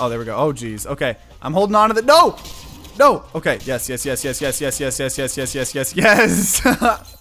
Oh, there we go. Oh, geez. Okay. I'm holding on to the- No! No! Okay. Yes, yes, yes, yes, yes, yes, yes, yes, yes, yes, yes, yes, yes.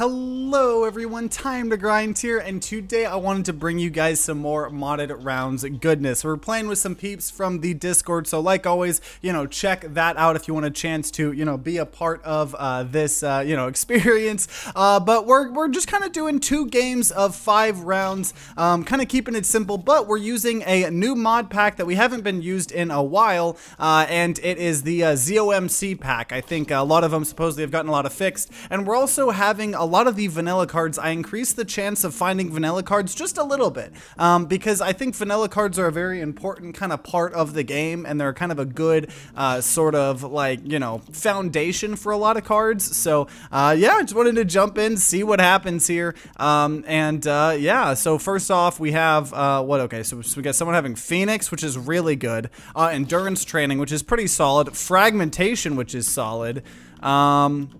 Hello everyone, time to grind here, and today I wanted to bring you guys some more modded rounds goodness. We're playing with some peeps from the Discord, so like always, you know, check that out if you want a chance to, you know, be a part of uh, this, uh, you know, experience. Uh, but we're, we're just kind of doing two games of five rounds, um, kind of keeping it simple, but we're using a new mod pack that we haven't been used in a while, uh, and it is the uh, ZOMC pack. I think a lot of them supposedly have gotten a lot of fixed, and we're also having a lot of the vanilla cards, I increase the chance of finding vanilla cards just a little bit um, because I think vanilla cards are a very important kind of part of the game and they're kind of a good uh, sort of like, you know, foundation for a lot of cards. So, uh, yeah, I just wanted to jump in, see what happens here. Um, and uh, yeah, so first off, we have uh, what? Okay, so, we got someone having Phoenix, which is really good, uh, Endurance Training, which is pretty solid, Fragmentation, which is solid. Um,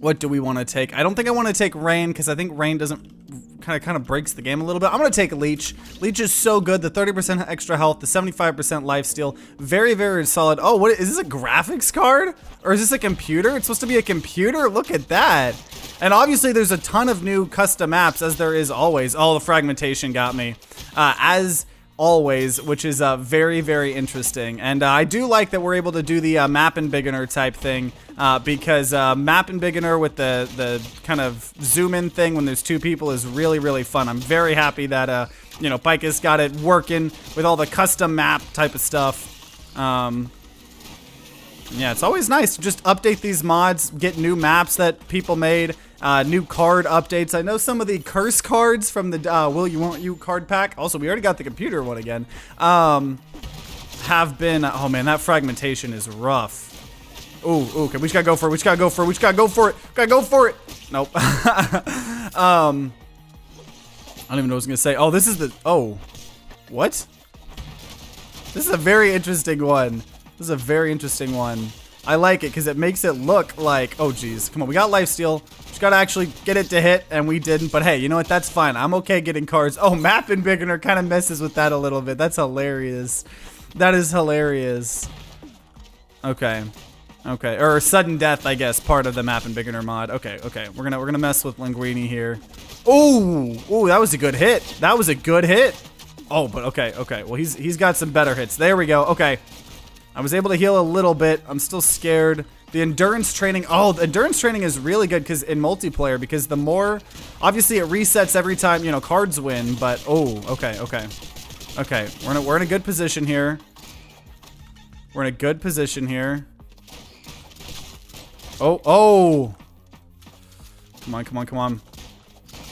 what do we want to take? I don't think I want to take Rain because I think Rain doesn't kind of kind of breaks the game a little bit. I'm going to take Leech. Leech is so good. The 30% extra health, the 75% life steal. Very, very solid. Oh, what is this a graphics card? Or is this a computer? It's supposed to be a computer? Look at that. And obviously there's a ton of new custom maps as there is always. Oh, the fragmentation got me. Uh, as always, which is uh, very, very interesting. And uh, I do like that we're able to do the uh, Map Embiggener type thing uh, because uh, Map Embiggener with the, the kind of zoom in thing when there's two people is really, really fun. I'm very happy that, uh, you know, Pykess got it working with all the custom map type of stuff. Um, yeah, it's always nice to just update these mods, get new maps that people made, uh, new card updates. I know some of the curse cards from the uh, willuwontu card pack. Also, we already got the computer one again. Um, have been. Oh man, that fragmentation is rough. Ooh, ooh, okay, we just gotta go for it. We just gotta go for it. We just gotta go for it. Gotta go for it. Nope. um, I don't even know what I was gonna say. Oh, this is the. Oh, what? This is a very interesting one. This is a very interesting one. I like it because it makes it look like, oh geez, come on, we got lifesteal. Just gotta actually get it to hit, and we didn't. But hey, you know what? That's fine. I'm okay getting cards. Oh, Map Embiggener kind of messes with that a little bit. That's hilarious. That is hilarious. Okay. Okay, or sudden death, I guess, part of the Map Embiggener mod. Okay, okay, we're gonna we're gonna mess with Linguini here. Oh, oh, that was a good hit. That was a good hit. Oh, but okay, okay. Well, he's he's got some better hits. There we go. Okay, I was able to heal a little bit. I'm still scared. The endurance training. Oh, the endurance training is really good because in multiplayer because the more, obviously it resets every time you know cards win. But oh, okay, okay, okay. We're in a, we're in a good position here. We're in a good position here. Oh, oh. Come on, come on, come on.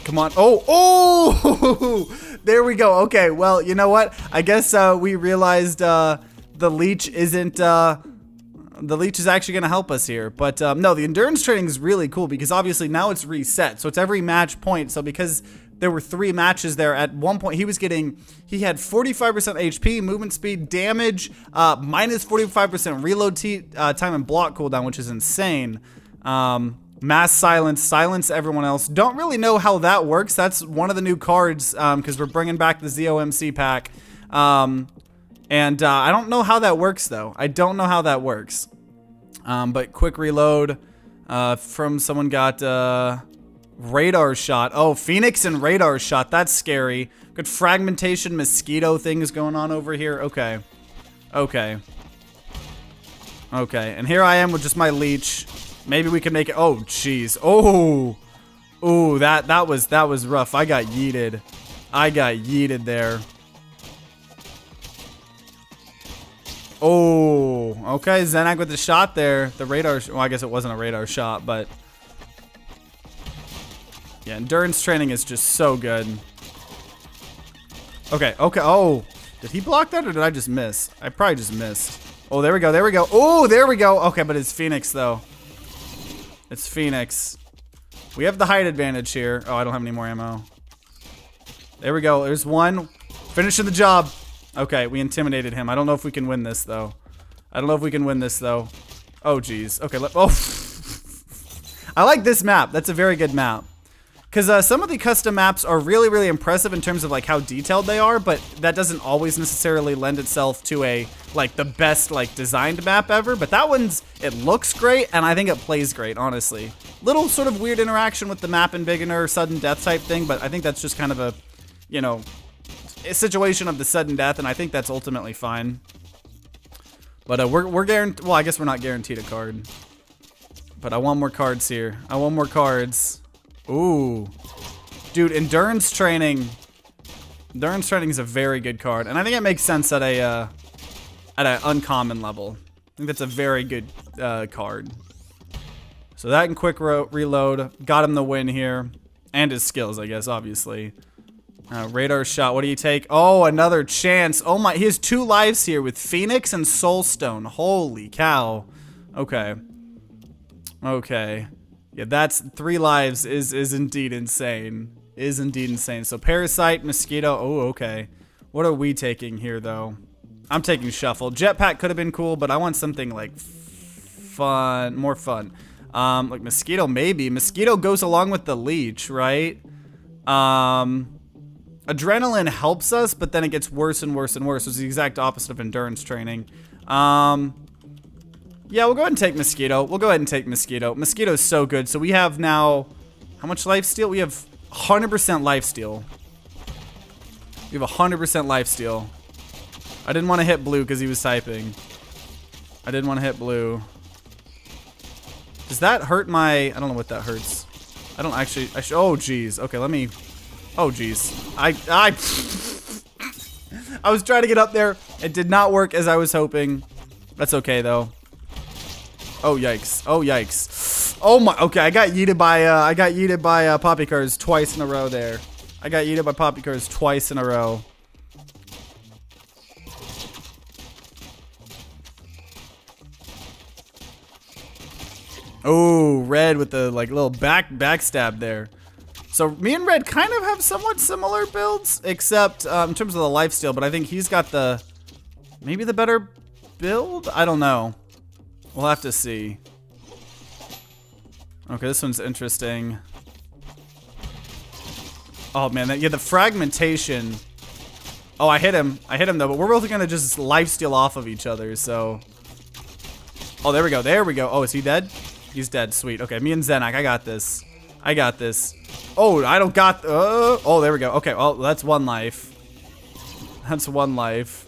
Come on. Oh, oh! there we go. Okay, well, you know what? I guess uh, we realized uh, the leech isn't... Uh, the leech is actually going to help us here. But um, no, the endurance training is really cool because obviously now it's reset. So it's every match point. So because there were three matches there, at one point he was getting, he had 45% HP, movement speed, damage, uh, minus 45% reload uh, time and block cooldown, which is insane. Um, mass silence, silence everyone else. Don't really know how that works. That's one of the new cards because um, we're bringing back the ZOMC pack. Um, and uh, I don't know how that works, though. I don't know how that works. Um, but quick reload uh, from someone got uh, radar shot. Oh, Phoenix and radar shot. That's scary. Good fragmentation mosquito things going on over here. Okay. Okay. Okay. And here I am with just my leech. Maybe we can make it. Oh, jeez. Oh. Oh, that that was that was rough. I got yeeted. I got yeeted there. Oh, okay. Zenak with the shot there. The radar, well, I guess it wasn't a radar shot, but yeah, endurance training is just so good. Okay, okay. Oh, did he block that or did I just miss? I probably just missed. Oh, there we go. There we go. Oh, there we go. Okay, but it's Phoenix though. It's Phoenix. We have the height advantage here. Oh, I don't have any more ammo. There we go. There's one. Finishing the job. Okay, we intimidated him. I don't know if we can win this, though. I don't know if we can win this, though. Oh, jeez. Okay, let- Oh! I like this map. That's a very good map. Because uh, some of the custom maps are really, really impressive in terms of like how detailed they are, but that doesn't always necessarily lend itself to a like the best like designed map ever. But that one's it looks great and I think it plays great, honestly. Little sort of weird interaction with the Map Embiggener sudden death type thing, but I think that's just kind of a, you know, situation of the sudden death, and I think that's ultimately fine. But uh, we're we're guaranteed. Well, I guess we're not guaranteed a card. But I want more cards here. I want more cards. Ooh. Dude, endurance training. Endurance training is a very good card. And I think it makes sense at a uh, at an uncommon level. I think that's a very good uh, card. So that and quick reload got him the win here. And his skills, I guess, obviously. Uh, radar shot, what do you take? Oh, another chance. Oh my, he has two lives here with Phoenix and Soulstone. Holy cow. Okay. Okay. Yeah, that's three lives is is indeed insane. Is indeed insane. So Parasite, Mosquito. Oh, okay. What are we taking here, though? I'm taking Shuffle. Jetpack could have been cool, but I want something like fun, more fun. Um, like Mosquito, maybe. Mosquito goes along with the Leech, right? Um, adrenaline helps us, but then it gets worse and worse and worse. It's the exact opposite of endurance training. Um, yeah, we'll go ahead and take Mosquito. We'll go ahead and take Mosquito. Mosquito is so good. So we have now, how much life steal? We have 100% life steal. We have 100% life steal. I didn't want to hit blue because he was typing. I didn't want to hit blue. Does that hurt my, I don't know what that hurts. I don't actually, I oh geez. Okay, let me, oh geez. I, I, I was trying to get up there. It did not work as I was hoping. That's okay though. Oh yikes! Oh yikes! Oh my! Okay, I got yeeted by uh, I got yeeted by uh, poppy cars twice in a row there. I got yeeted by poppy cars twice in a row. Oh, red with the like little back backstab there. So me and red kind of have somewhat similar builds, except um, in terms of the lifesteal. But I think he's got the maybe the better build. I don't know. We'll have to see. Okay, this one's interesting. Oh man, that, yeah, the fragmentation. Oh, I hit him. I hit him though, but we're both gonna just life steal off of each other, so. Oh, there we go. There we go. Oh, is he dead? He's dead. Sweet. Okay, me and Zenak, I got this. I got this. Oh, I don't got. Uh, oh, there we go. Okay, well, that's one life. That's one life.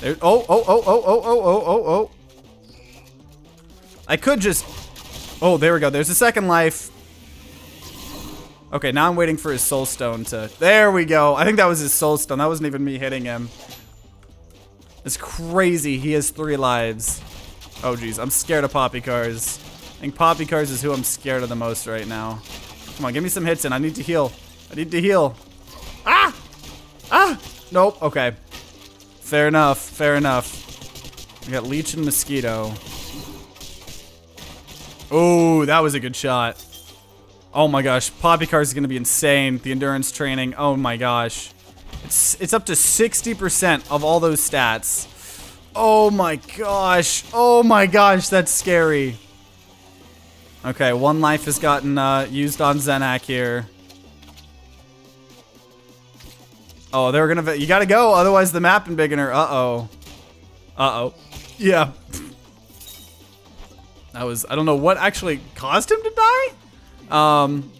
There, oh, oh, oh, oh, oh, oh, oh, oh, oh. I could just... Oh, there we go. There's a second life. Okay, now I'm waiting for his soul stone to... There we go. I think that was his soul stone. That wasn't even me hitting him. It's crazy. He has three lives. Oh, geez. I'm scared of Poppy Cars. I think Poppy Cars is who I'm scared of the most right now. Come on, give me some hits in. I need to heal. I need to heal. Ah! Ah! Nope. Okay. Fair enough. Fair enough. We got Leech and Mosquito. Oh, that was a good shot. Oh my gosh, Poppy Cars is going to be insane. The endurance training, oh my gosh. It's, it's up to 60% of all those stats. Oh my gosh. Oh my gosh, that's scary. Okay, one life has gotten uh, used on Zenak here. Oh, they're gonna, you gotta go, otherwise the Map Embiggener, uh-oh. Uh-oh. Yeah. That was, I don't know what actually caused him to die? Um,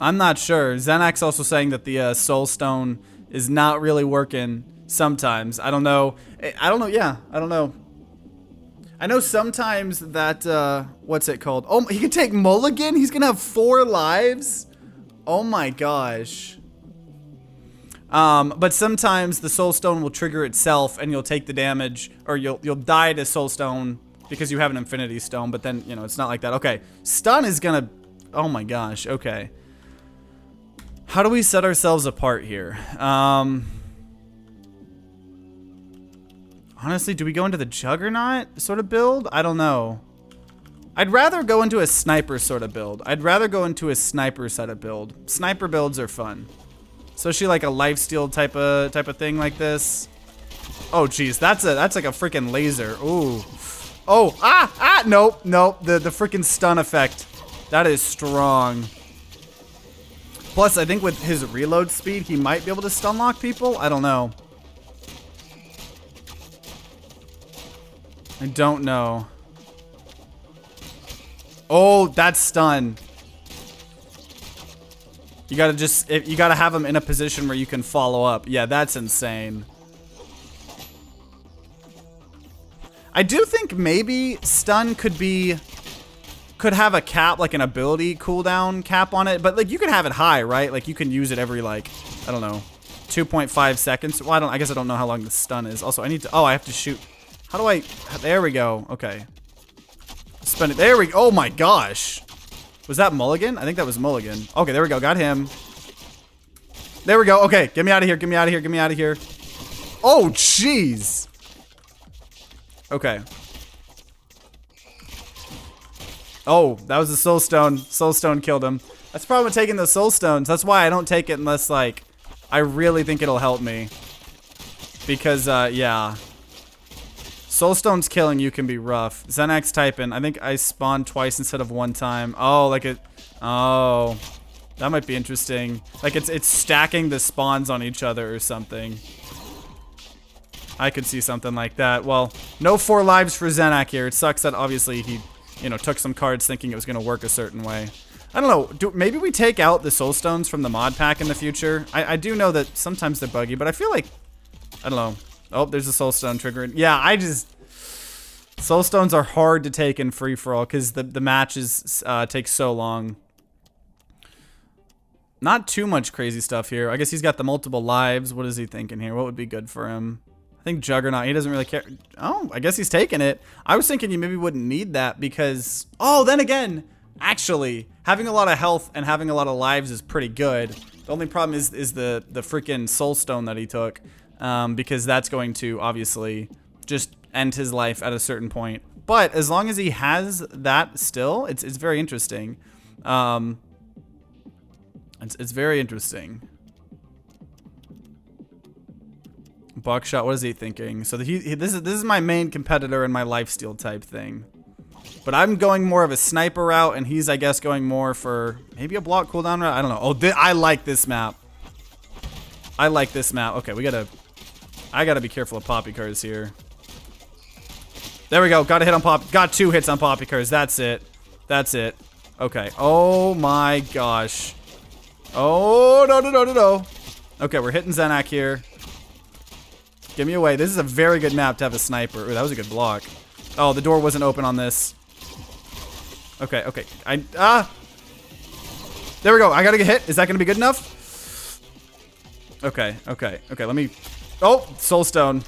I'm not sure. Zenak's also saying that the uh, Soul Stone is not really working sometimes. I don't know. I don't know. Yeah, I don't know. I know sometimes that, uh, what's it called? Oh, he can take Mulligan? He's gonna have four lives? Oh my gosh. Um, but sometimes the Soul Stone will trigger itself and you'll take the damage, or you'll, you'll die to Soul Stone because you have an Infinity Stone, but then, you know, it's not like that. Okay, stun is gonna... Oh my gosh, okay. How do we set ourselves apart here? Um... Honestly, do we go into the Juggernaut sort of build? I don't know. I'd rather go into a sniper sort of build. I'd rather go into a sniper set of build. Sniper builds are fun. Especially like a lifesteal type of type of thing like this. Oh geez, that's a that's like a freaking laser. Ooh. Oh, ah, ah, nope, nope. The, the freaking stun effect. That is strong. Plus, I think with his reload speed, he might be able to stun lock people. I don't know. I don't know. Oh, that's stun. You gotta just, you gotta have him in a position where you can follow up. Yeah, that's insane. I do think maybe stun could be, could have a cap, like an ability cooldown cap on it, but like you can have it high, right? Like you can use it every like, I don't know, 2.5 seconds. Well, I don't, I guess I don't know how long the stun is. Also, I need to, oh, I have to shoot. How do I, there we go. Okay. Spend it, there we, oh my gosh. Was that Mulligan? I think that was Mulligan. Okay, there we go. Got him. There we go. Okay, get me out of here. Get me out of here. Get me out of here. Oh, jeez. Okay. Oh, that was a soul stone. Soul stone killed him. That's the problem with taking the soul stones. That's why I don't take it unless, like, I really think it'll help me. Because, uh, yeah. Soulstone's killing you can be rough. Zenak's typing. I think I spawned twice instead of one time. Oh, like it. Oh. That might be interesting. Like it's it's stacking the spawns on each other or something. I could see something like that. Well, no four lives for Zenak here. It sucks that obviously he, you know, took some cards thinking it was going to work a certain way. I don't know. Do, maybe we take out the soul stones from the mod pack in the future. I, I do know that sometimes they're buggy, but I feel like, I don't know. Oh, there's a soul stone triggering. Yeah, I just soul stones are hard to take in free for all because the the matches uh, take so long. Not too much crazy stuff here. I guess he's got the multiple lives. What is he thinking here? What would be good for him? I think Juggernaut. He doesn't really care. Oh, I guess he's taking it. I was thinking you maybe wouldn't need that because. Oh, then again, actually, having a lot of health and having a lot of lives is pretty good. The only problem is is the the freaking soul stone that he took um, because that's going to obviously just end his life at a certain point. But as long as he has that still, it's, it's very interesting. Um, it's, it's very interesting. Buckshot, what is he thinking? So he, he, this is this is my main competitor in my lifesteal type thing. But I'm going more of a sniper route, and he's, I guess, going more for maybe a block cooldown route. I don't know. Oh, I like this map. I like this map. Okay, we gotta I gotta be careful of poppy cars here. There we go. Got a hit on pop. Got two hits on poppy cars. That's it. That's it. Okay. Oh my gosh. Oh no no no no no. Okay, we're hitting Zenak here. Give me away. This is a very good map to have a sniper. Ooh, that was a good block. Oh, the door wasn't open on this. Okay, okay. I ah. There we go. I gotta get hit. Is that gonna be good enough? Okay, okay, okay. Let me Oh, soulstone.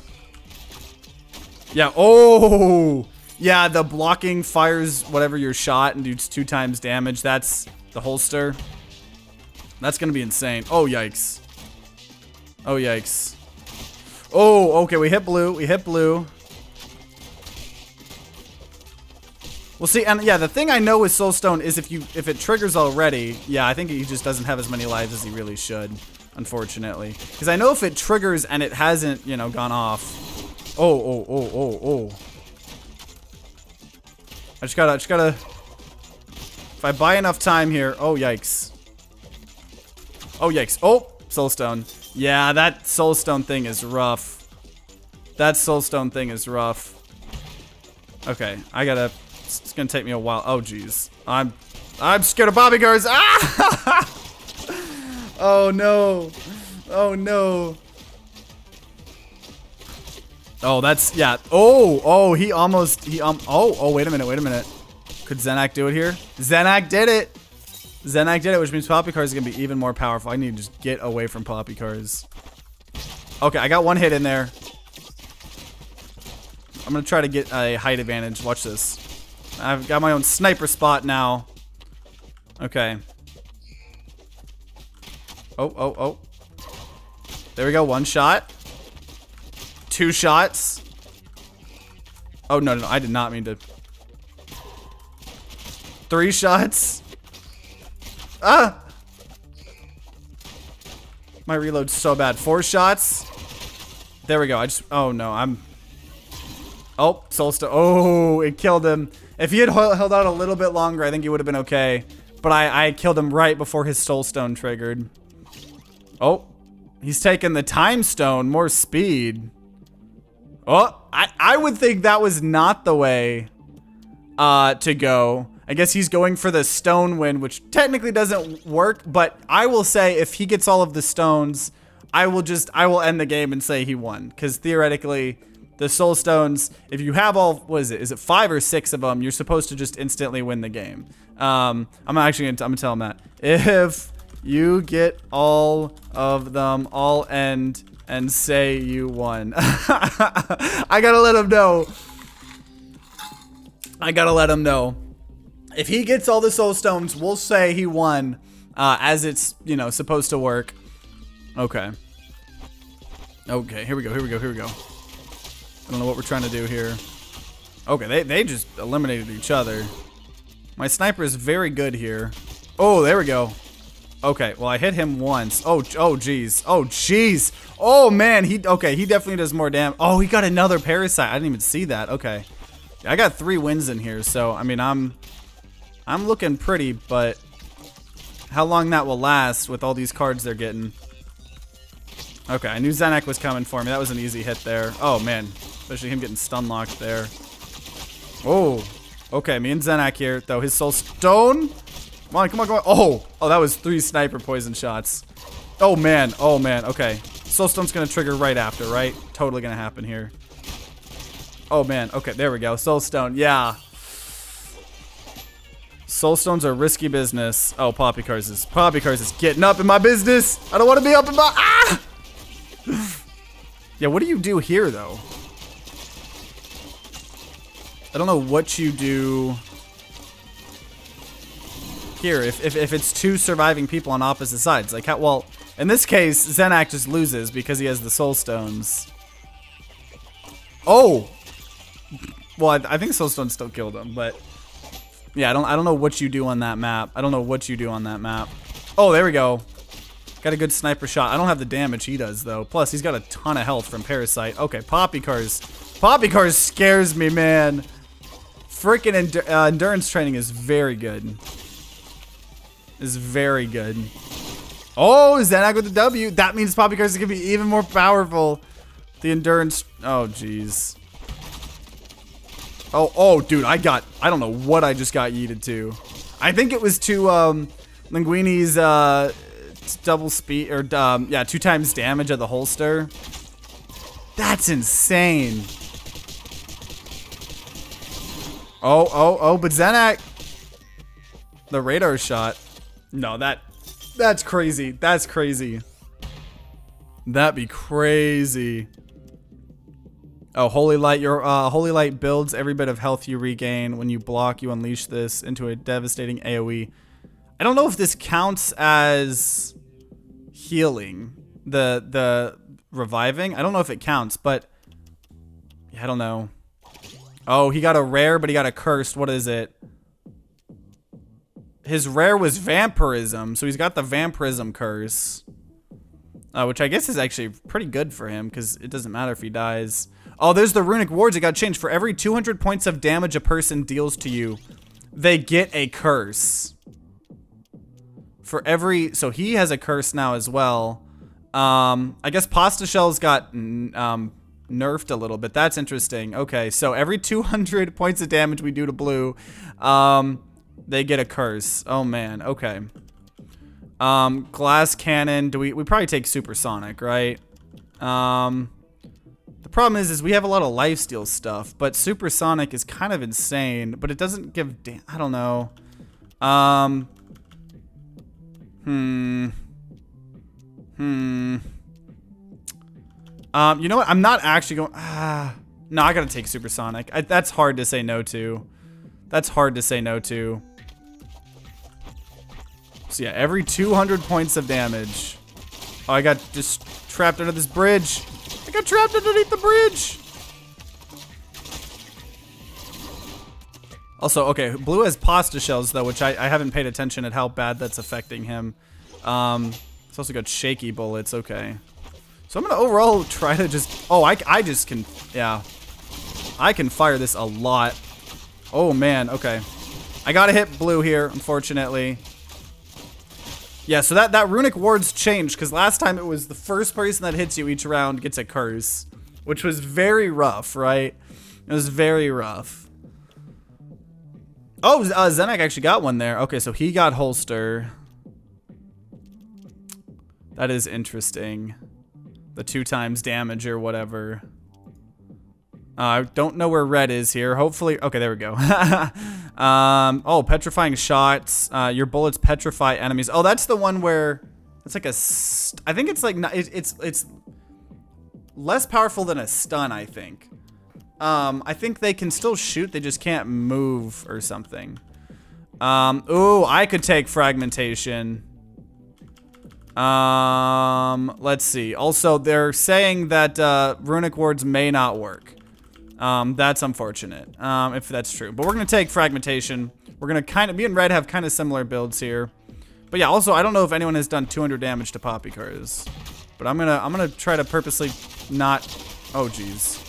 Yeah. Oh. Yeah, the blocking fires whatever your shot and does two times damage. That's the holster. That's going to be insane. Oh, yikes. Oh, yikes. Oh, okay. We hit blue. We hit blue. We'll see, and yeah, the thing I know with Soulstone is if you if it triggers already, yeah, I think he just doesn't have as many lives as he really should unfortunately. Because I know if it triggers and it hasn't, you know, gone off. Oh, oh, oh, oh, oh. I just gotta, I just gotta... If I buy enough time here... Oh, yikes. Oh, yikes. Oh, soulstone. Yeah, that soulstone thing is rough. That soulstone thing is rough. Okay, I gotta... It's gonna take me a while. Oh, jeez. I'm... I'm scared of Poppy Cars. Ah! Oh no. Oh no. Oh, that's, yeah. Oh, oh, he almost, he, um, oh, oh, wait a minute, wait a minute. Could Zenak do it here? Zenak did it. Zenak did it, which means Poppy Cars is to be even more powerful. I need to just get away from Poppy Cars. Okay, I got one hit in there. I'm going to try to get a height advantage. Watch this. I've got my own sniper spot now. Okay. Oh, oh, oh. There we go. One shot. Two shots. Oh, no, no, I did not mean to. Three shots. Ah! My reload's so bad. Four shots. There we go. I just... Oh, no. I'm... Oh, Soulstone. Oh, it killed him. If he had held out a little bit longer, I think he would have been okay. but I, I killed him right before his soul stone triggered. Oh, he's taking the time stone, more speed. Oh, I, I would think that was not the way uh, to go. I guess he's going for the stone wind, which technically doesn't work, but I will say if he gets all of the stones, I will just, I will end the game and say he won. Because theoretically, the soul stones, if you have all, what is it? Is it five or six of them? You're supposed to just instantly win the game. Um, I'm actually gonna, I'm gonna tell him that. If you get all of them, I'll end and say you won. I gotta let him know. I gotta let him know. If he gets all the soul stones, we'll say he won, uh, as it's, you know, supposed to work. Okay. Okay, here we go, here we go, here we go. I don't know what we're trying to do here. Okay, they, they just eliminated each other. My sniper is very good here. Oh, there we go. Okay, well, I hit him once. Oh, oh, jeez. Oh, jeez. Oh, man. He Okay, he definitely does more damage. Oh, he got another parasite. I didn't even see that. Okay. I got three wins in here, so, I mean, I'm... I'm looking pretty, but... How long that will last with all these cards they're getting. Okay, I knew Zenak was coming for me. That was an easy hit there. Oh, man. Especially him getting stun locked there. Oh. Okay, me and Zenak here, though. His soul stone. Come on, come on, come on. Oh. Oh, that was three sniper poison shots. Oh, man. Oh, man. Okay. Soul stone's gonna trigger right after, right? Totally gonna happen here. Oh, man. Okay, there we go. Soul stone. Yeah. Soul stones are risky business. Oh, Poppy Cars is Poppy Cars is getting up in my business. I don't want to be up in my ah. yeah, what do you do here though? I don't know what you do here if, if, if it's two surviving people on opposite sides. Like how well in this case, Zenak just loses because he has the soul stones. Oh! Well, I, I think soul stones still killed him, but yeah, I don't I don't know what you do on that map. I don't know what you do on that map. Oh, there we go. Got a good sniper shot. I don't have the damage he does, though. Plus, he's got a ton of health from Parasite. Okay, Poppy Cars. Poppy Cars scares me, man. Freaking uh, endurance training is very good. Is very good. Oh, Zenak with the W. That means Poppy Cars is going to be even more powerful. The endurance. Oh, jeez. Oh, oh, dude, I got, I don't know what I just got yeeted to. I think it was to, um, Linguini's, uh, double speed, or, um, yeah, two times damage of the holster. That's insane. Oh, oh, oh, but Zenak, the radar shot. No, that, that's crazy. That's crazy. That'd be crazy. Oh, Holy Light. Your uh, Holy Light builds every bit of health you regain. When you block, you unleash this into a devastating AoE. I don't know if this counts as healing. The the reviving. I don't know if it counts, but yeah, I don't know. Oh, he got a rare, but he got a cursed. What is it? His rare was vampirism, so he's got the vampirism curse. Uh, which I guess is actually pretty good for him, because it doesn't matter if he dies. Oh, there's the runic wards. It got changed. For every 200 points of damage a person deals to you, they get a curse. For every... So he has a curse now as well. Um, I guess Pasta Shells got um, nerfed a little bit. That's interesting. Okay, so every 200 points of damage we do to blue, um, they get a curse. Oh, man. Okay. Um, glass cannon. Do we... We probably take supersonic, right? Um... The problem is, is we have a lot of lifesteal stuff, but supersonic is kind of insane, but it doesn't give, I don't know. Um, hmm, hmm. Um, you know what? I'm not actually going, ah, no, I gotta take supersonic. I, that's hard to say no to. That's hard to say no to. Yeah, every 200 points of damage. Oh, I got just trapped under this bridge. I got trapped underneath the bridge. Also, okay, Blue has pasta shells, though, which I, I haven't paid attention at how bad that's affecting him. Um, it's also got shaky bullets, okay. So I'm to overall try to just... Oh, I, I just can... Yeah. I can fire this a lot. Oh, man, okay. I got to hit Blue here, unfortunately. Yeah, so that, that runic ward's changed, because last time it was the first person that hits you each round gets a curse, which was very rough, right? It was very rough. Oh, uh, actually got one there. Okay, so he got holster. That is interesting. The two times damage or whatever. Uh, I don't know where red is here. Hopefully, okay, there we go. um, oh, petrifying shots. Uh, your bullets petrify enemies. Oh, that's the one where it's like a. I think it's like it, it's it's less powerful than a stun. I think. Um, I think they can still shoot. They just can't move or something. Um, ooh, I could take fragmentation. Um, let's see. Also, they're saying that uh, runic wards may not work. Um, that's unfortunate, um, if that's true. But we're going to take Fragmentation. We're going to kind of, me and Red have kind of similar builds here. But yeah, also, I don't know if anyone has done 200 damage to Poppy Cars. But I'm going to, I'm going to try to purposely not, oh jeez.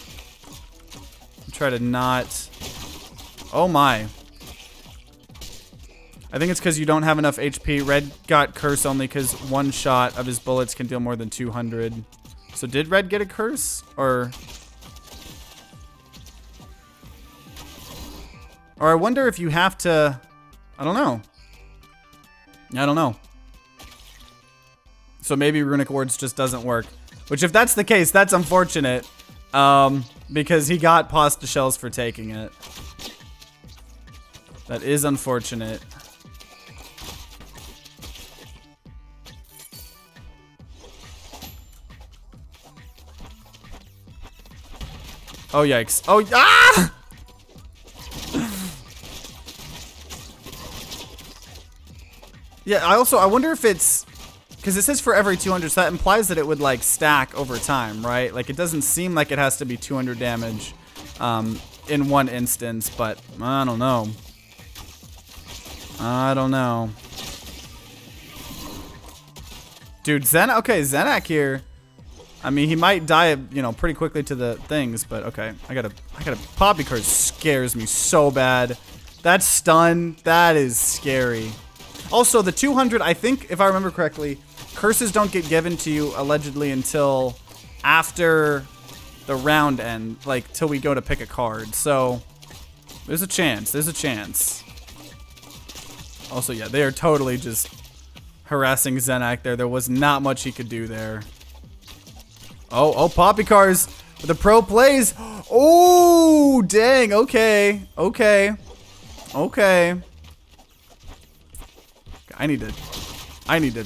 Try to not, oh my. I think it's because you don't have enough HP. Red got curse only because one shot of his bullets can deal more than 200. So did Red get a curse? Or... Or I wonder if you have to... I don't know. I don't know. So maybe Runic Wards just doesn't work. Which if that's the case, that's unfortunate. Um, because he got pasta shells for taking it. That is unfortunate. Oh, yikes. Oh, ah! Yeah, I also, I wonder if it's, because it says for every 200, so that implies that it would like stack over time, right? Like it doesn't seem like it has to be 200 damage um, in one instance, but I don't know. I don't know. Dude, Zen, okay, Zenak here. I mean, he might die, you know, pretty quickly to the things, but okay. I gotta, I gotta, Poppy Cars scares me so bad. That stun, that is scary. Also, the 200, I think, if I remember correctly, curses don't get given to you allegedly until after the round end, like till we go to pick a card. So there's a chance. There's a chance. Also, yeah, they are totally just harassing Zenak there. There was not much he could do there. Oh, oh, Poppy Cars the pro plays. Oh, dang. Okay. Okay. Okay. I need to, I need to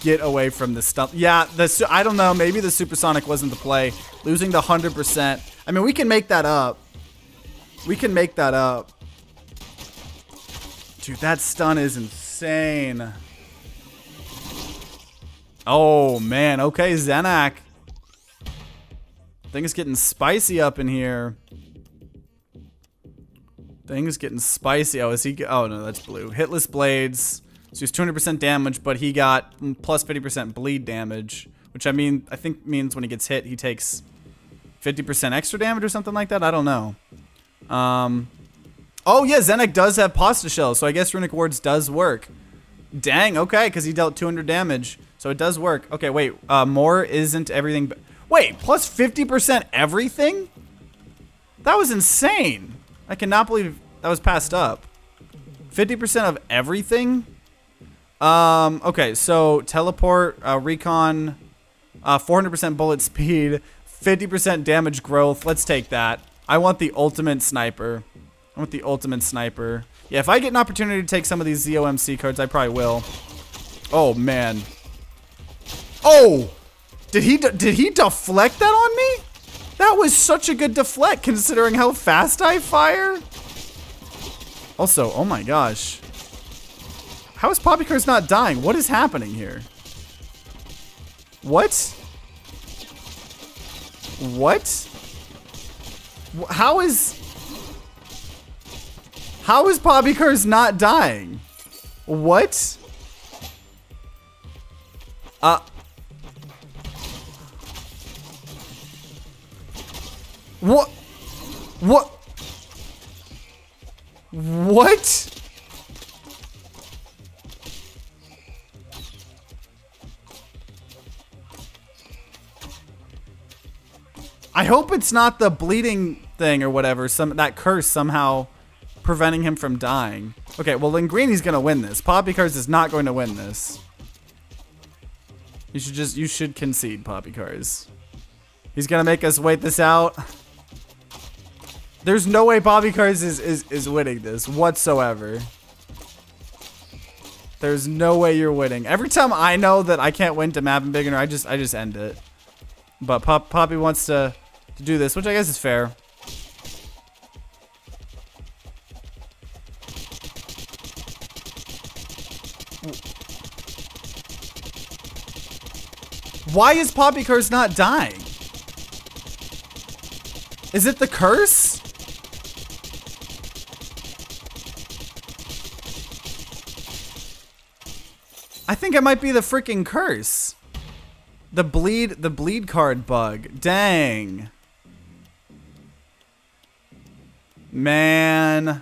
get away from this stuff. Yeah, the I don't know. Maybe the supersonic wasn't the play. Losing the hundred percent. I mean, we can make that up. We can make that up. Dude, that stun is insane. Oh man. Okay, Zenak. Things getting spicy up in here. Things getting spicy. Oh, is he? Oh no, that's blue. Hitless blades. So he's 200% damage, but he got plus 50% bleed damage, which I mean, I think means when he gets hit, he takes 50% extra damage or something like that. I don't know. Um, oh yeah, Zenak does have pasta shells, so I guess Runic Wards does work. Dang, okay, because he dealt 200 damage, so it does work. Okay, wait, uh, more isn't everything. Wait, plus 50% everything? That was insane. I cannot believe that was passed up. 50% of everything? Um, okay, so teleport, uh, recon, uh, 400% bullet speed, 50% damage growth. Let's take that. I want the ultimate sniper. I want the ultimate sniper. Yeah, if I get an opportunity to take some of these ZOMC cards, I probably will. Oh, man. Oh! Did he did he deflect that on me? That was such a good deflect considering how fast I fire. Also, oh my gosh. How is Poppycars not dying? What is happening here? What? What? How is... How is Poppycars not dying? What? Uh... What? What? What? I hope it's not the bleeding thing or whatever. Some that curse somehow preventing him from dying. Okay, well Greeny's gonna win this. Poppy Cars is not going to win this. You should just you should concede, Poppy Cars. He's gonna make us wait this out. There's no way Poppy Cars is, is, is winning this whatsoever. There's no way you're winning. Every time I know that I can't win to Map Embiggener, I just I just end it. But Pop Poppy wants to, to do this, which I guess is fair. Why is Poppy Cars not dying? Is it the curse? I think it might be the freaking curse. The bleed, the bleed card bug. Dang. Man.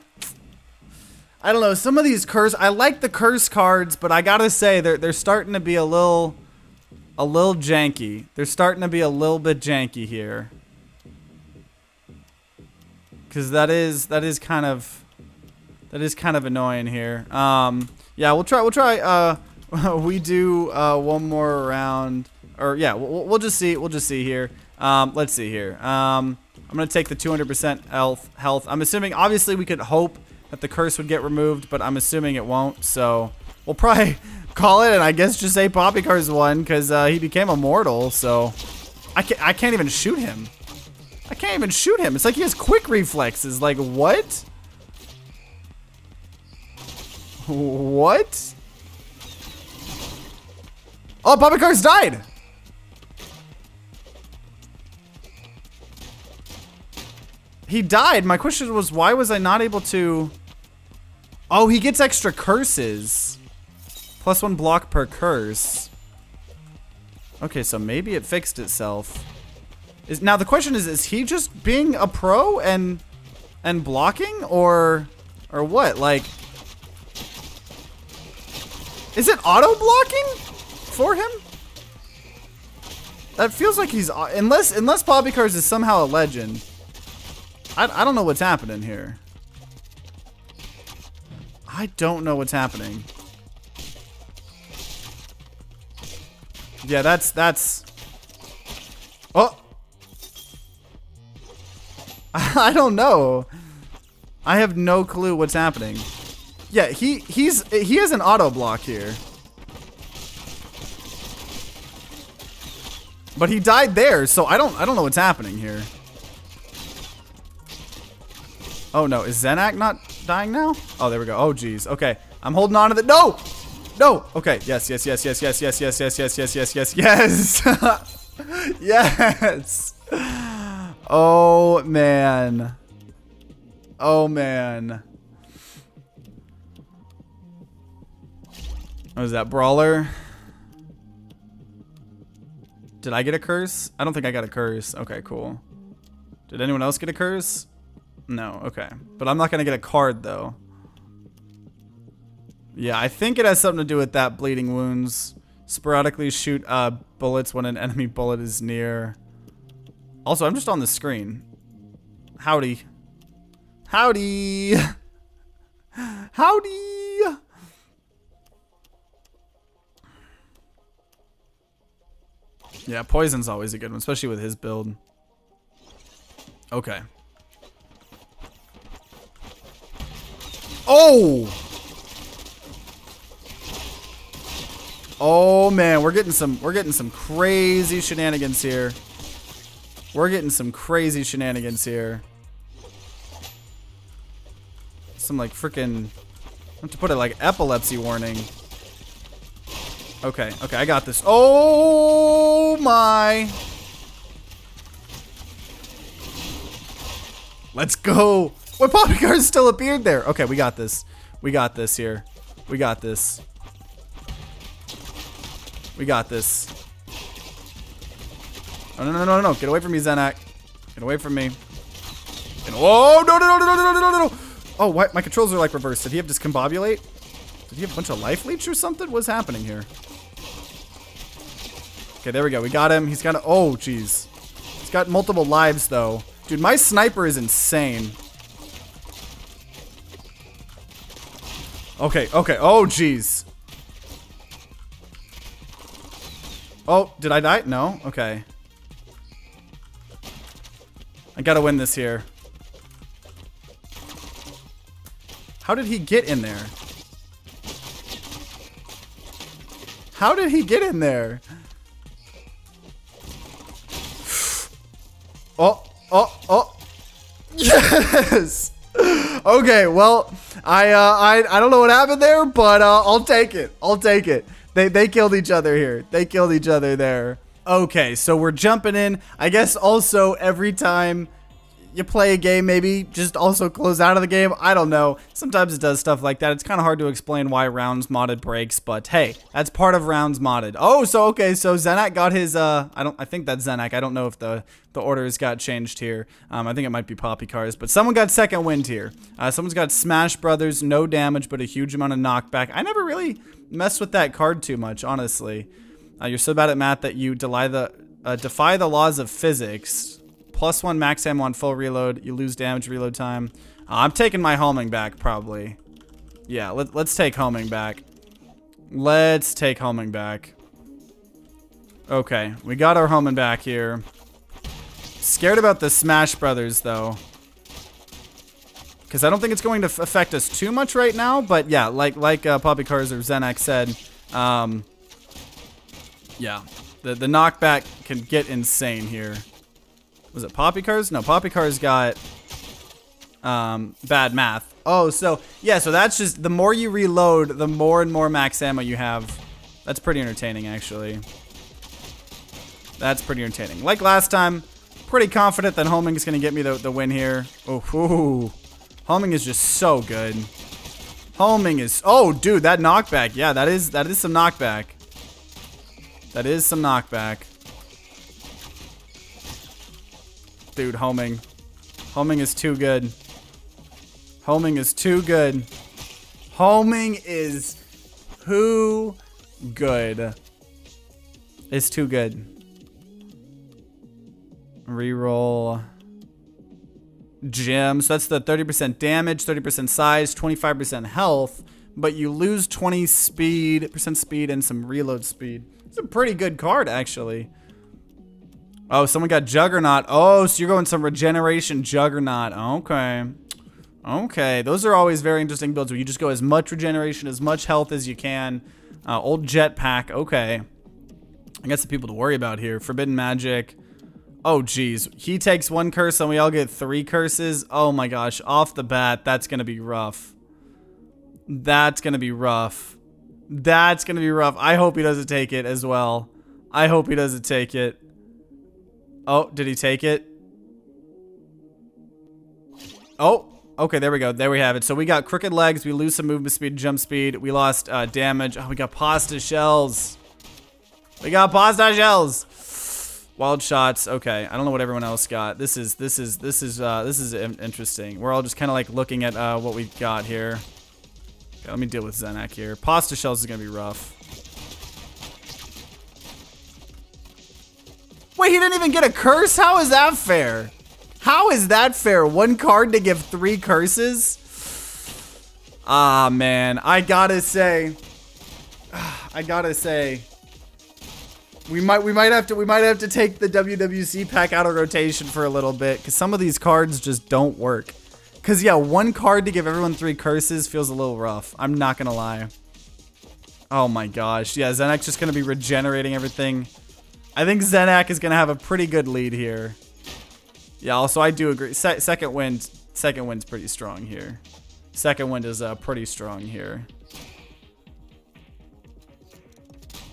I don't know, some of these curse, I like the curse cards, but I gotta say, they're, they're starting to be a little, a little janky. They're starting to be a little bit janky here. Cause that is, that is kind of, that is kind of annoying here. Um, yeah, we'll try, we'll try, uh, we do, uh, one more round, or yeah, we'll, we'll just see, we'll just see here. Um, let's see here. Um, I'm gonna take the 200% health, health. I'm assuming, obviously we could hope that the curse would get removed, but I'm assuming it won't, so we'll probably call it, and I guess just say Poppy Cars won, because uh, he became immortal, so I can't, I can't even shoot him. I can't even shoot him. It's like he has quick reflexes. Like, what? What? Oh, Poppy Cars died! He died. My question was, why was I not able to... Oh, he gets extra curses. Plus one block per curse. Okay, so maybe it fixed itself. Is Now, the question is, is he just being a pro and and blocking? Or, or what? Like... Is it auto-blocking for him? That feels like he's... Uh, unless, unless Poppy Cars is somehow a legend. I, I don't know what's happening here. I don't know what's happening. Yeah, that's, that's... Oh! I don't know. I have no clue what's happening. Yeah, he, he's, he has an auto block here. But he died there, so I don't, I don't know what's happening here. Oh no, is Zenak not dying now? Oh, there we go. Oh geez. Okay, I'm holding on to the. No, no. Okay. Yes. Yes. Yes. Yes. Yes. Yes. Yes. Yes. Yes. Yes. Yes. Yes. Yes. yes. Oh man. Oh man. What is that brawler? Did I get a curse? I don't think I got a curse. Okay, cool. Did anyone else get a curse? No, okay. But I'm not going to get a card, though. Yeah, I think it has something to do with that bleeding wounds. Sporadically shoot uh, bullets when an enemy bullet is near. Also, I'm just on the screen. Howdy. Howdy. Howdy. Yeah, poison's always a good one, especially with his build. Okay. Oh! Oh man, we're getting some we're getting some crazy shenanigans here. We're getting some crazy shenanigans here. Some like freaking have to put it like epilepsy warning. Okay, okay, I got this. Oh my. Let's go. What Poppy Cars still appeared there? Okay, we got this. We got this here. We got this. We got this. Oh, no, no, no, no, no. Get away from me, Zenak. Get away from me. And, oh, no, no, no, no, no, no, no, no, no. Oh, what? My controls are like reversed. Did he have discombobulate? Did he have a bunch of life leech or something? What's happening here? Okay, there we go. We got him. He's got a, oh, jeez. He's got multiple lives, though. Dude, my sniper is insane. Okay, okay. Oh, jeez. Oh, did I die? No? Okay. I gotta win this here. How did he get in there? How did he get in there? Oh, oh, oh. Yes! Okay, well, I, uh, I, I don't know what happened there, but, uh, I'll take it. I'll take it. They, they killed each other here. They killed each other there. Okay, so we're jumping in. I guess also every time you play a game, maybe just also close out of the game. I don't know. Sometimes it does stuff like that. It's kind of hard to explain why rounds modded breaks, but hey, that's part of rounds modded. Oh, so okay, so Zenak got his. Uh, I don't. I think that's Zenak. I don't know if the the orders got changed here. Um, I think it might be Poppy Cars, but someone got second wind here. Uh, someone's got Smash Brothers, no damage, but a huge amount of knockback. I never really messed with that card too much, honestly. Uh, you're so bad at math that you defy the uh, defy the laws of physics plus one max ammo on full reload. You lose damage reload time. Uh, I'm taking my homing back, probably. Yeah, let, let's take homing back. Let's take homing back. Okay, we got our homing back here. Scared about the Smash Brothers, though. Because I don't think it's going to affect us too much right now. But yeah, like like uh, Poppy Cars or Zenak said, um, yeah, the, the knockback can get insane here. Was it Poppy Cars? No, Poppy Cars got um, bad math. Oh, so, yeah, so that's just, the more you reload, the more and more max ammo you have. That's pretty entertaining, actually. That's pretty entertaining. Like last time, pretty confident that homing is going to get me the, the win here. Oh, ooh. Homing is just so good. Homing is, oh, dude, that knockback. Yeah, that is, that is some knockback. That is some knockback. Dude, homing. Homing is too good. Homing is too good. Homing is too good. It's too good. Reroll. Gems. So that's the 30% damage, 30% size, 25% health, but you lose 20 speed, percent speed, and some reload speed. It's a pretty good card, actually. Oh, someone got Juggernaut. Oh, so you're going some regeneration Juggernaut. Okay. Okay. Those are always very interesting builds where you just go as much regeneration, as much health as you can. Uh, old jetpack. Okay. I got some people to worry about here. Forbidden magic. Oh, geez. He takes one curse and we all get three curses. Oh my gosh. Off the bat, that's going to be rough. That's going to be rough. That's going to be rough. I hope he doesn't take it as well. I hope he doesn't take it. Oh, did he take it? Oh, okay, there we go. There we have it. So we got crooked legs. We lose some movement speed, jump speed. We lost uh, damage. Oh, we got pasta shells. We got pasta shells. Wild shots. Okay, I don't know what everyone else got. This is this is this is uh, this is interesting. We're all just kind of like looking at uh, what we got here. Okay, let me deal with Zenak here. Pasta shells is gonna be rough. Wait, he didn't even get a curse? How is that fair? How is that fair? One card to give three curses? Ah, man. I gotta say... I gotta say... We might we might have to we might have to take the WWC pack out of rotation for a little bit because some of these cards just don't work. Cause yeah, one card to give everyone three curses feels a little rough. I'm not gonna lie. Oh my gosh. Yeah, Zenak's just gonna be regenerating everything. I think Zenak is going to have a pretty good lead here. Yeah, also I do agree. Se second wind, second wind's pretty strong here. Second wind is uh, pretty strong here.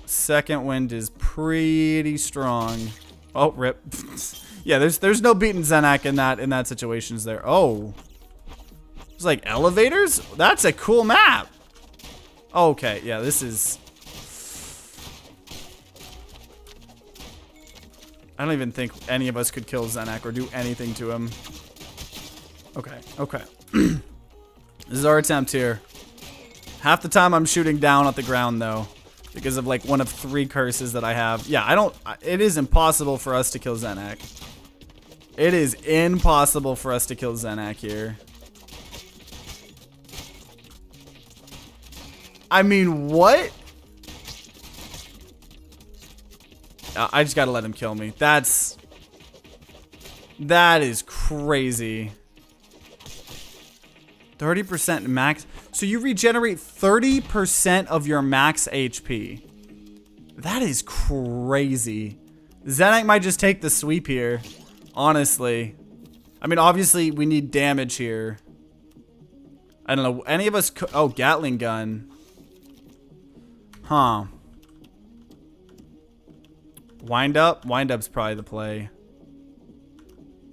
Second wind is pretty strong. Oh, rip. yeah, there's there's no beating Zenak in that in that situations there. Oh. It's like elevators? That's a cool map. Okay, yeah, this is I don't even think any of us could kill Zenak or do anything to him. Okay, okay. this is our attempt here. Half the time I'm shooting down at the ground though. Because of like one of three curses that I have. Yeah, I don't, it is impossible for us to kill Zenak. It is impossible for us to kill Zenak here. I mean, what? Uh, I just gotta let him kill me. That's... That is crazy. 30% max. So you regenerate 30% of your max HP. That is crazy. Zenak might just take the sweep here. Honestly. I mean, obviously, we need damage here. I don't know. Any of us... Oh, Gatling gun. Huh. Wind up? Wind up's probably the play.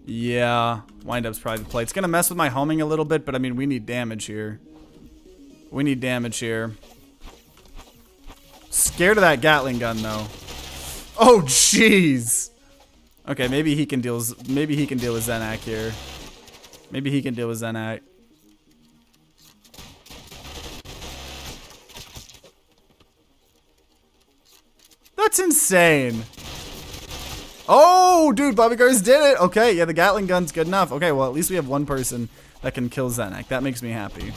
Yeah, wind up's probably the play. It's gonna mess with my homing a little bit, but I mean, we need damage here. We need damage here. Scared of that Gatling gun, though. Oh, jeez. Okay, maybe he can deal. Maybe he can deal with Zenak here. Maybe he can deal with Zenak. That's insane. Oh, dude, Poppy Cars did it. Okay, yeah, the Gatling gun's good enough. Okay, well, at least we have one person that can kill Zenak. That makes me happy.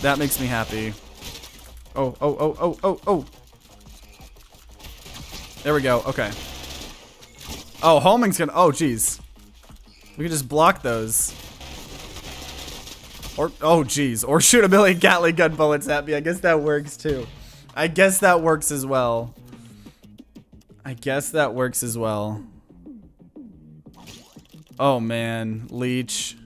That makes me happy. Oh, oh, oh, oh, oh, oh. There we go. Okay. Oh, homing's gonna... Oh, jeez. We can just block those. Or, oh, jeez. Or shoot a million Gatling gun bullets at me. I guess that works, too. I guess that works as well. I guess that works as well. Oh man, Leech.